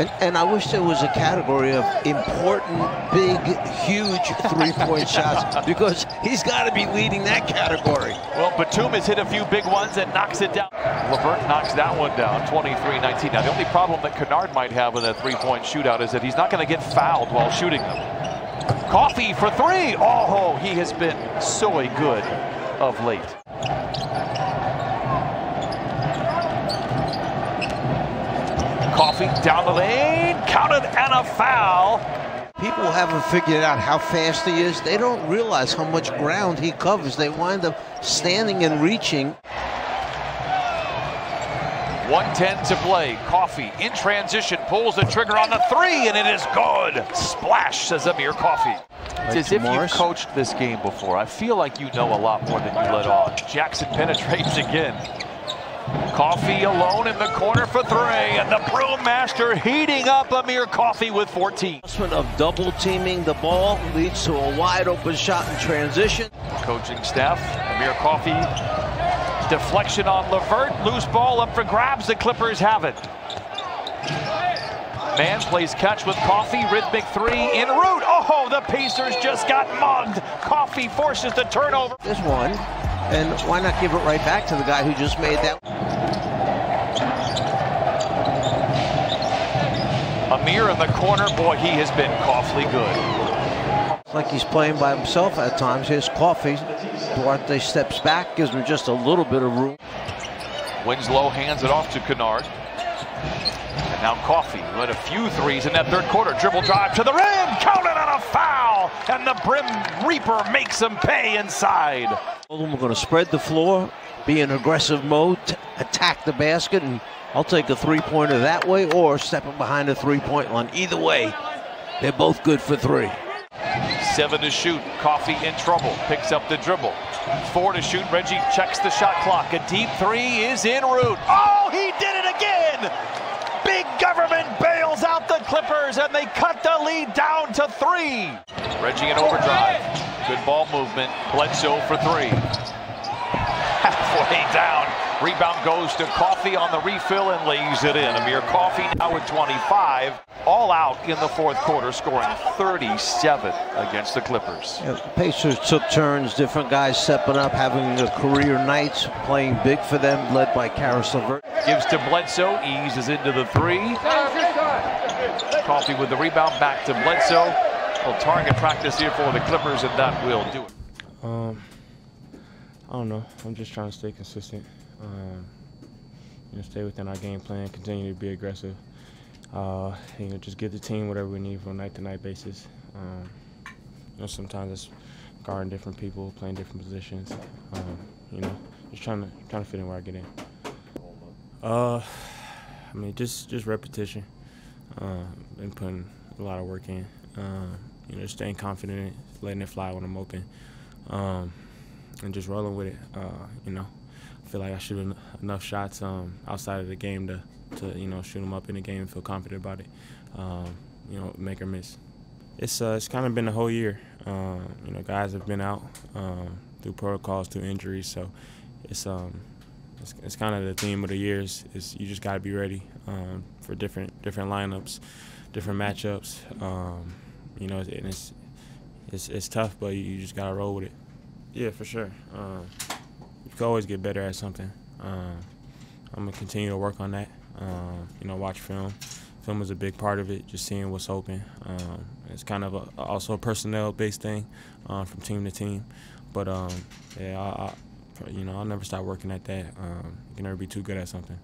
And, and, I wish there was a category of important, big, huge three-point shots because he's got to be leading that category. Well, Batum has hit a few big ones and knocks it down. LeVert knocks that one down, 23-19. Now, the only problem that Kennard might have with a three-point shootout is that he's not going to get fouled while shooting them. Coffey for three. Oh, he has been so good of late. Coffey down the lane, counted and a foul. People haven't figured out how fast he is. They don't realize how much ground he covers. They wind up standing and reaching. 110 to play. Coffey in transition pulls the trigger on the three, and it is good. Splash, says Amir Coffey. It's as if you've coached this game before. I feel like you know a lot more than you let on. Jackson penetrates again. Coffey alone in the corner for three, and the Brewmaster heating up Amir Coffey with 14. Of double teaming the ball leads to a wide open shot in transition. Coaching staff, Amir Coffey, deflection on LeVert, loose ball up for grabs, the Clippers have it. Mann plays catch with Coffey, rhythmic three in route. Oh, the Pacers just got mugged. Coffey forces the turnover. This one, and why not give it right back to the guy who just made that? Amir in the corner, boy, he has been awfully good. It's like he's playing by himself at times. Here's Coffey. Duarte steps back, gives him just a little bit of room. Winslow hands it off to Kennard. And now Coffey led a few threes in that third quarter. Dribble drive to the rim, counted on a foul, and the Brim Reaper makes him pay inside. We're going to spread the floor, be in aggressive mode, attack the basket, and I'll take a three-pointer that way or stepping behind the three-point line. Either way, they're both good for three. Seven to shoot. Coffey in trouble. Picks up the dribble. Four to shoot. Reggie checks the shot clock. A deep three is in route. Oh, he did it again! Big government bails out the Clippers and they cut the lead down to three. Reggie in overdrive. Good ball movement. Bledsoe for three. Halfway down. Rebound goes to Coffey on the refill and lays it in. Amir Coffey now at 25. All out in the fourth quarter, scoring 37 against the Clippers. Yeah, the Pacers took turns, different guys stepping up, having a career nights, playing big for them, led by Caris LeVert. Gives to Bledsoe, eases into the three. Coffey with the rebound, back to Bledsoe. Well, target practice here for the Clippers, and that will do it. Um, I don't know. I'm just trying to stay consistent. Um, you know, stay within our game plan, continue to be aggressive. Uh, you know, just give the team whatever we need from a night-to-night basis. Um, you know, sometimes it's guarding different people, playing different positions. Um, you know, just trying to trying to fit in where I get in. Uh, I mean, just just repetition. Uh, been putting a lot of work in. Uh, you know, staying confident, letting it fly when I'm open, um, and just rolling with it. Uh, you know, feel like I shoot enough shots um, outside of the game to, to you know shoot them up in the game and feel confident about it. Um, you know, make or miss. It's uh, it's kind of been the whole year. Uh, you know, guys have been out um, through protocols, through injuries, so it's um, it's, it's kind of the theme of the years. Is you just got to be ready um, for different different lineups, different matchups. Um, you know, and it's it's it's tough, but you just got to roll with it. Yeah, for sure. Um, you can always get better at something. Um, I'm gonna continue to work on that. Um, you know, watch film. Film is a big part of it. Just seeing what's open. Um, it's kind of a, also a personnel-based thing um, from team to team. But um, yeah, I, I, you know, I'll never stop working at that. You can never be too good at something.